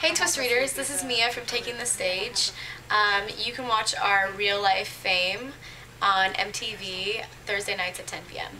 Hey Twist readers, this is Mia from Taking the Stage. Um, you can watch our real life fame on MTV Thursday nights at 10 p.m.